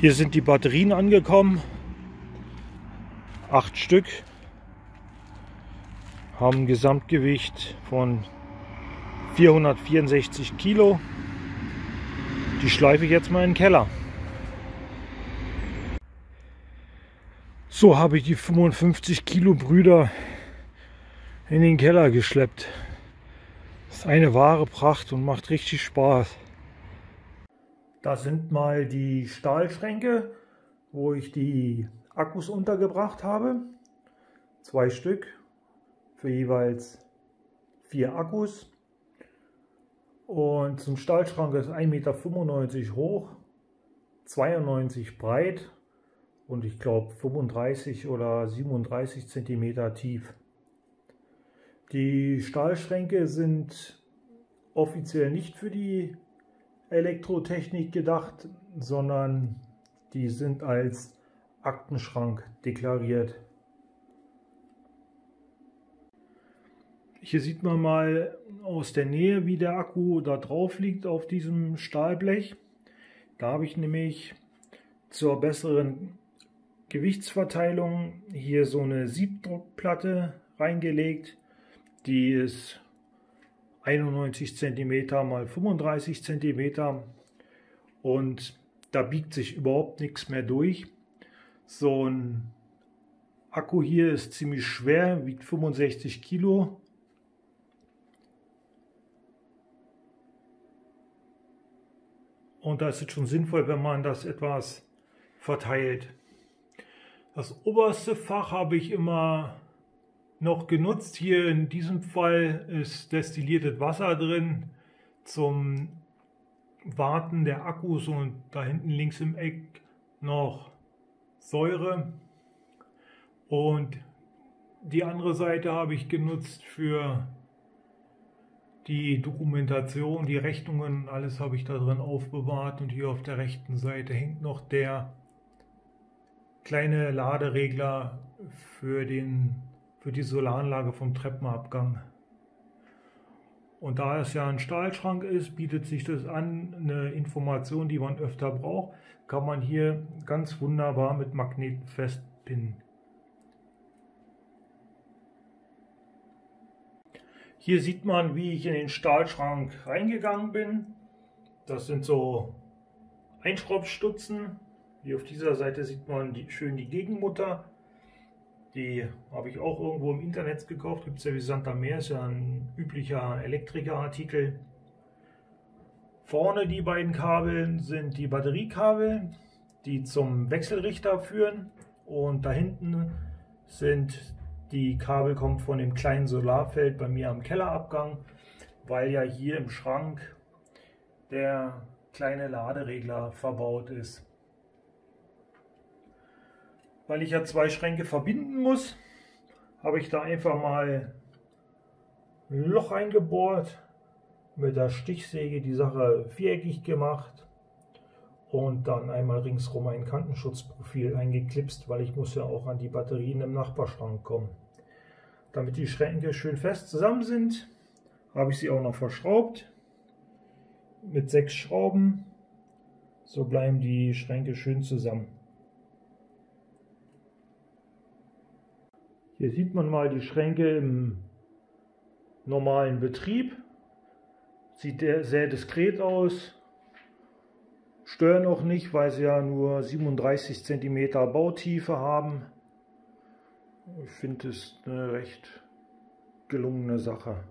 Hier sind die Batterien angekommen. Acht Stück. Haben ein Gesamtgewicht von 464 Kilo. Die schleife ich jetzt mal in den Keller. So habe ich die 55 Kilo Brüder in den Keller geschleppt. Das ist eine wahre Pracht und macht richtig Spaß. Das sind mal die Stahlschränke, wo ich die Akkus untergebracht habe. Zwei Stück für jeweils vier Akkus. Und zum Stahlschrank ist 1,95 Meter hoch, 92 breit und ich glaube 35 oder 37 Zentimeter tief. Die Stahlschränke sind offiziell nicht für die Elektrotechnik gedacht, sondern die sind als Aktenschrank deklariert. Hier sieht man mal aus der Nähe, wie der Akku da drauf liegt auf diesem Stahlblech. Da habe ich nämlich zur besseren Gewichtsverteilung hier so eine Siebdruckplatte reingelegt. Die ist 91 cm mal 35 cm und da biegt sich überhaupt nichts mehr durch. So ein Akku hier ist ziemlich schwer, wiegt 65 Kilo. Und da ist es schon sinnvoll, wenn man das etwas verteilt. Das oberste Fach habe ich immer noch genutzt. Hier in diesem Fall ist destilliertes Wasser drin zum Warten der Akkus und da hinten links im Eck noch Säure. Und die andere Seite habe ich genutzt für die Dokumentation, die Rechnungen, alles habe ich da drin aufbewahrt und hier auf der rechten Seite hängt noch der kleine Laderegler für den für die Solaranlage vom Treppenabgang. Und da es ja ein Stahlschrank ist, bietet sich das an, eine Information, die man öfter braucht, kann man hier ganz wunderbar mit Magneten festpinnen. Hier sieht man, wie ich in den Stahlschrank reingegangen bin. Das sind so Einschraubstutzen. Hier auf dieser Seite sieht man die, schön die Gegenmutter. Die habe ich auch irgendwo im Internet gekauft. Gibt es ja wie Santa Meer, ist ja ein üblicher Elektrikerartikel. Vorne die beiden Kabel sind die Batteriekabel, die zum Wechselrichter führen. Und da hinten sind die Kabel kommen von dem kleinen Solarfeld bei mir am Kellerabgang, weil ja hier im Schrank der kleine Laderegler verbaut ist weil ich ja zwei Schränke verbinden muss, habe ich da einfach mal ein Loch eingebohrt, mit der Stichsäge die Sache viereckig gemacht und dann einmal ringsrum ein Kantenschutzprofil eingeklipst, weil ich muss ja auch an die Batterien im Nachbarschrank kommen. Damit die Schränke schön fest zusammen sind, habe ich sie auch noch verschraubt mit sechs Schrauben. So bleiben die Schränke schön zusammen. Hier sieht man mal die Schränke im normalen Betrieb. Sieht sehr diskret aus. Stören auch nicht, weil sie ja nur 37 cm Bautiefe haben. Ich finde es eine recht gelungene Sache.